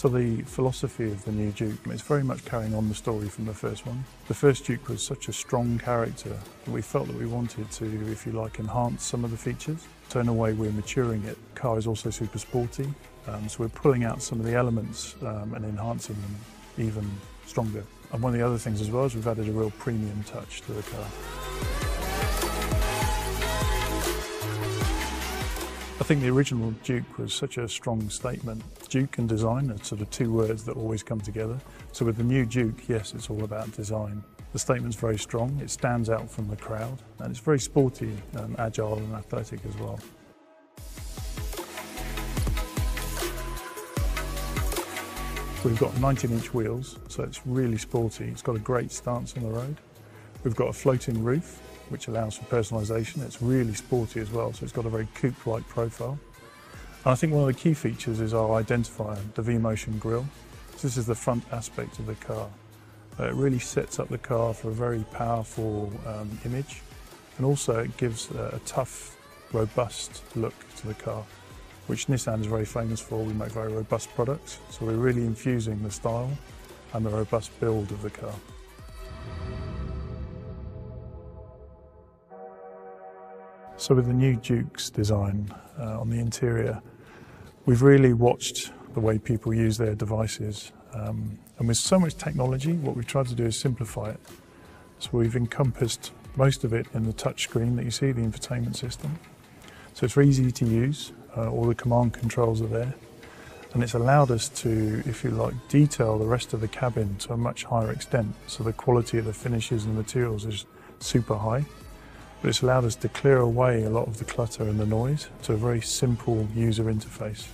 So the philosophy of the new Juke is very much carrying on the story from the first one. The first Juke was such a strong character that we felt that we wanted to, if you like, enhance some of the features. So in a way we're maturing it. The car is also super sporty, um, so we're pulling out some of the elements um, and enhancing them even stronger. And one of the other things as well is we've added a real premium touch to the car. Think the original Juke was such a strong statement. Juke and design are sort of two words that always come together. So with the new Juke, yes, it's all about design. The statement's very strong, it stands out from the crowd, and it's very sporty and agile and athletic as well. We've got 19 inch wheels, so it's really sporty. It's got a great stance on the road. We've got a floating roof, which allows for personalisation. It's really sporty as well, so it's got a very coupe-like profile. And I think one of the key features is our identifier, the V-Motion grille. So this is the front aspect of the car. Uh, it really sets up the car for a very powerful um, image, and also it gives a, a tough, robust look to the car which Nissan is very famous for. We make very robust products, so we're really infusing the style and the robust build of the car. So with the new Juke's design uh, on the interior, we've really watched the way people use their devices. Um, and with so much technology, what we've tried to do is simplify it. So we've encompassed most of it in the touchscreen that you see, the infotainment system. So it's very easy to use uh, all the command controls are there. And it's allowed us to, if you like, detail the rest of the cabin to a much higher extent. So the quality of the finishes and the materials is super high. But it's allowed us to clear away a lot of the clutter and the noise to a very simple user interface.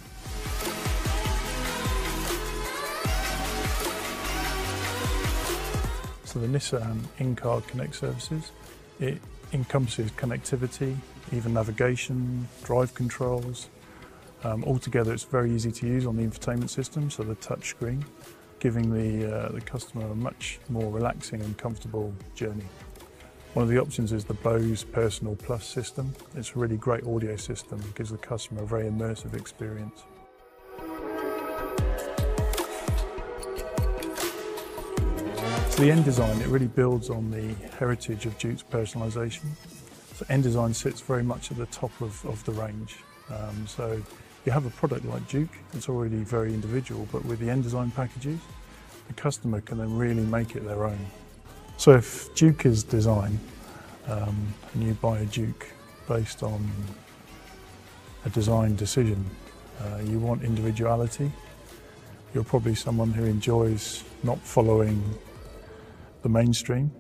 So the Nissan in-car connect services, it encompasses connectivity, even navigation, drive controls. Um, altogether, it's very easy to use on the infotainment system, so the touch screen, giving the, uh, the customer a much more relaxing and comfortable journey. One of the options is the Bose Personal Plus system. It's a really great audio system, it gives the customer a very immersive experience. So the N-Design, it really builds on the heritage of Juke's personalisation. So N-Design sits very much at the top of, of the range. Um, so you have a product like Juke, it's already very individual, but with the N-Design packages, the customer can then really make it their own. So if Juke is design, um, and you buy a Juke based on a design decision, uh, you want individuality, you're probably someone who enjoys not following the mainstream.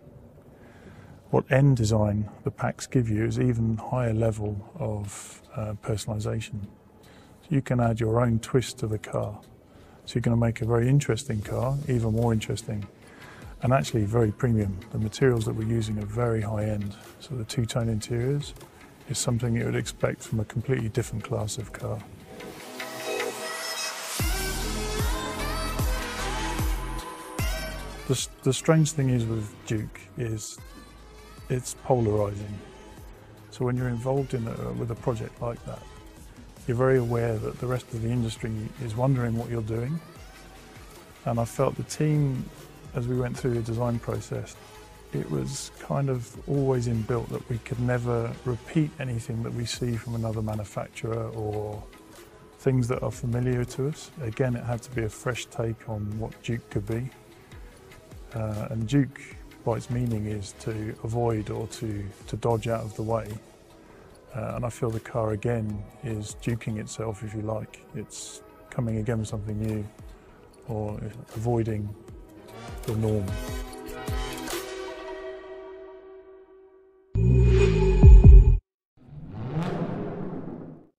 What N-Design the packs give you is even higher level of uh, personalisation. So you can add your own twist to the car. So you're going to make a very interesting car, even more interesting, and actually very premium. The materials that we're using are very high end. So the two-tone interiors is something you would expect from a completely different class of car. The, the strange thing is with Juke is it's polarizing. So when you're involved in a, with a project like that, you're very aware that the rest of the industry is wondering what you're doing. And I felt the team, as we went through the design process, it was kind of always inbuilt that we could never repeat anything that we see from another manufacturer or things that are familiar to us. Again, it had to be a fresh take on what Juke could be. Uh, and Juke, by its meaning, is to avoid or to, to dodge out of the way. Uh, and I feel the car again is juking itself, if you like. It's coming again with something new or avoiding the norm.